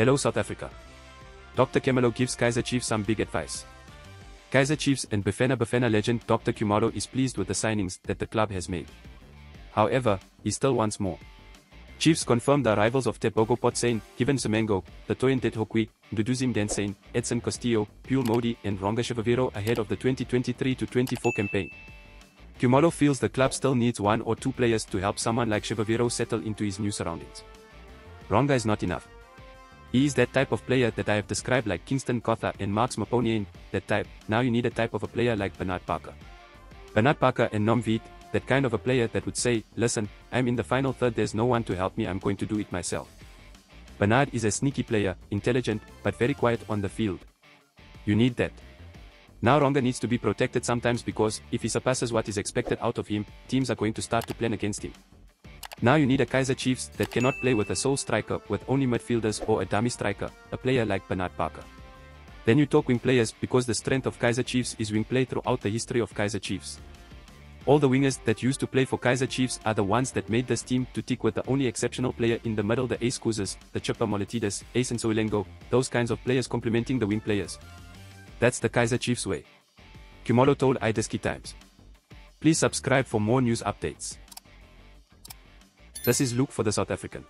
Hello South Africa. Dr. Khumalo gives Kaizer Chiefs some big advice. Kaizer Chiefs and Bafana Bafana legend Dr. Khumalo is pleased with the signings that the club has made. However, he still wants more. Chiefs confirmed the arrivals of Tebogo Potsane, Given Msimango, Thatoyaone Ditlhokwe, Mduduzi Mdantsane, Edson Castillo, Pule Mmodi and Ranga Chivaviro ahead of the 2023-24 campaign. Khumalo feels the club still needs one or two players to help someone like Chivaviro settle into his new surroundings. Ranga is not enough. He is that type of player that I have described like Kingston Nkhatha and Marks Maponyane, that type, now you need a type of a player like Bernard Parker. Bernard Parker and Nomvethe, that kind of a player that would say, listen, I'm in the final third there's no one to help me I'm going to do it myself. Bernard is a sneaky player, intelligent, but very quiet on the field. You need that. Now Ranga needs to be protected sometimes because, if he surpasses what is expected out of him, teams are going to start to plan against him. Now you need a Kaizer Chiefs that cannot play with a sole striker with only midfielders or a dummy striker, a player like Bernard Parker. Then you talk wing players because the strength of Kaizer Chiefs is wing play throughout the history of Kaizer Chiefs. All the wingers that used to play for Kaizer Chiefs are the ones that made this team to tick with the only exceptional player in the middle the Ace Couzes, the Chippa Moletides, Ace Ntsoelengoe, those kinds of players complementing the wing players. That's the Kaizer Chiefs way. Khumalo told iDiski Times. Please subscribe for more news updates. This is Luke for the South African.